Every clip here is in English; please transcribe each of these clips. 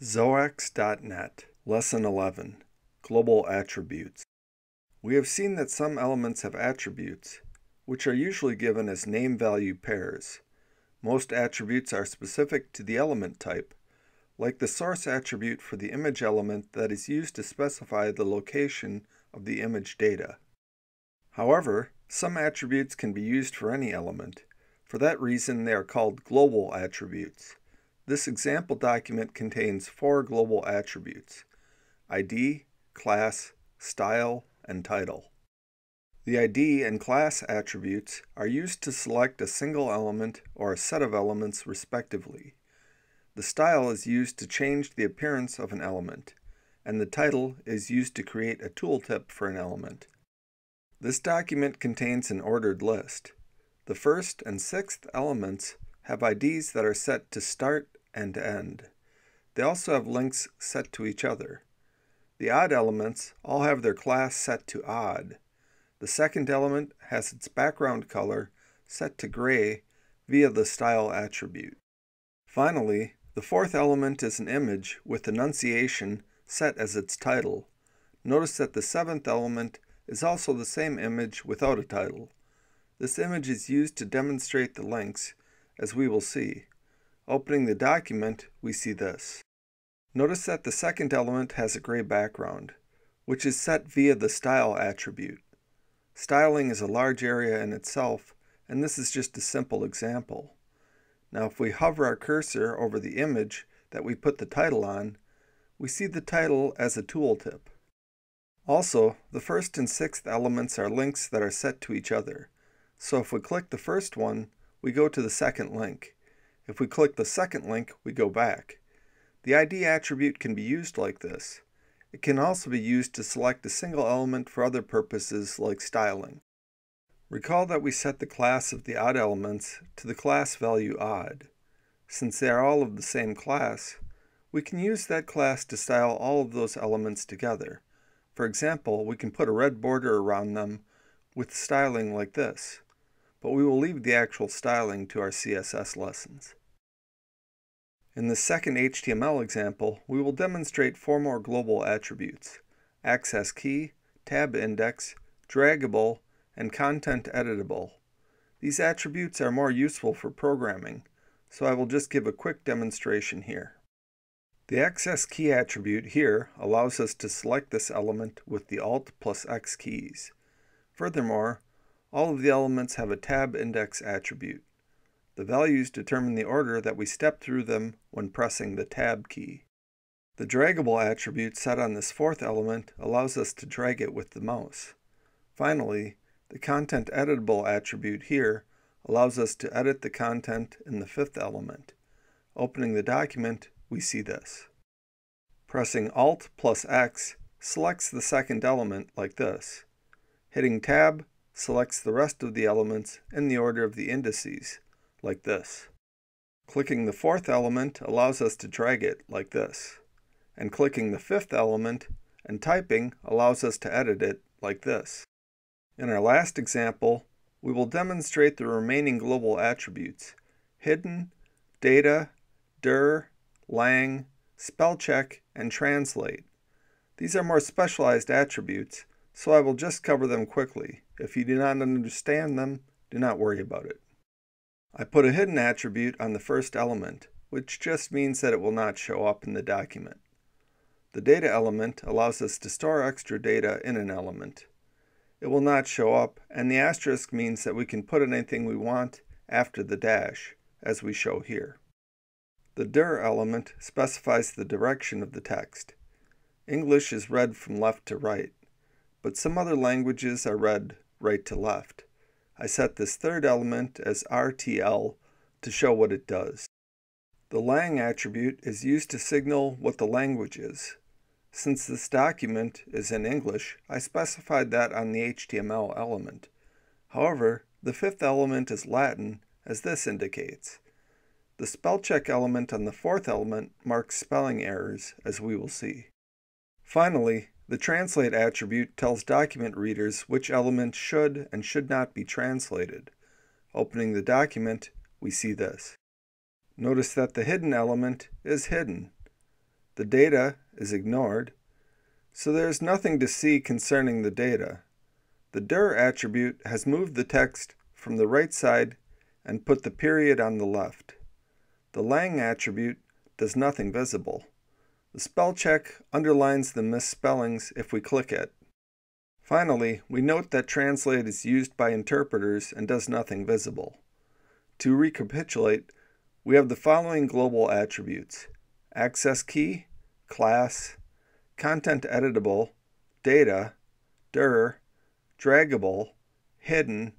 XoaX.net, Lesson 11 Global Attributes. We have seen that some elements have attributes, which are usually given as name value pairs. Most attributes are specific to the element type, like the source attribute for the image element that is used to specify the location of the image data. However, some attributes can be used for any element. For that reason, they are called global attributes. This example document contains four global attributes, ID, class, style, and title. The ID and class attributes are used to select a single element or a set of elements respectively. The style is used to change the appearance of an element, and the title is used to create a tooltip for an element. This document contains an ordered list. The first and sixth elements have IDs that are set to start and end. They also have links set to each other. The odd elements all have their class set to odd. The second element has its background color set to gray via the style attribute. Finally, the fourth element is an image with Annunciation set as its title. Notice that the seventh element is also the same image without a title. This image is used to demonstrate the links, as we will see. Opening the document, we see this. Notice that the second element has a gray background, which is set via the style attribute. Styling is a large area in itself, and this is just a simple example. Now if we hover our cursor over the image that we put the title on, we see the title as a tooltip. Also, the first and sixth elements are links that are set to each other. So if we click the first one, we go to the second link. If we click the second link, we go back. The ID attribute can be used like this. It can also be used to select a single element for other purposes like styling. Recall that we set the class of the odd elements to the class value odd. Since they are all of the same class, we can use that class to style all of those elements together. For example, we can put a red border around them with styling like this, but we will leave the actual styling to our CSS lessons. In the second HTML example, we will demonstrate four more global attributes, access key, tab index, draggable, and content editable. These attributes are more useful for programming, so I will just give a quick demonstration here. The access key attribute here allows us to select this element with the Alt plus X keys. Furthermore, all of the elements have a tab index attribute. The values determine the order that we step through them when pressing the Tab key. The draggable attribute set on this fourth element allows us to drag it with the mouse. Finally, the content editable attribute here allows us to edit the content in the fifth element. Opening the document, we see this. Pressing Alt plus X selects the second element like this. Hitting Tab selects the rest of the elements in the order of the indices, like this. Clicking the fourth element allows us to drag it like this. And clicking the fifth element and typing allows us to edit it like this. In our last example, we will demonstrate the remaining global attributes, hidden, data, dir, lang, spellcheck, and translate. These are more specialized attributes, so I will just cover them quickly. If you do not understand them, do not worry about it. I put a hidden attribute on the first element, which just means that it will not show up in the document. The data element allows us to store extra data in an element. It will not show up, and the asterisk means that we can put anything we want after the dash, as we show here. The dir element specifies the direction of the text. English is read from left to right, but some other languages are read right to left. I set this third element as RTL to show what it does. The lang attribute is used to signal what the language is. Since this document is in English, I specified that on the HTML element. However, the fifth element is Latin, as this indicates. The spellcheck element on the fourth element marks spelling errors, as we will see. Finally, the translate attribute tells document readers which elements should and should not be translated. Opening the document, we see this. Notice that the hidden element is hidden. The data is ignored, so there is nothing to see concerning the data. The dir attribute has moved the text from the right side and put the period on the left. The lang attribute does nothing visible. The spell check underlines the misspellings if we click it. Finally, we note that translate is used by interpreters and does nothing visible. To recapitulate, we have the following global attributes access key, class, content editable, data, dir, draggable, hidden,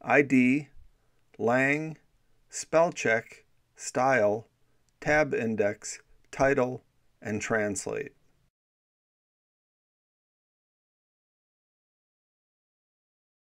ID, lang, spell check, style, tab index, title, and translate.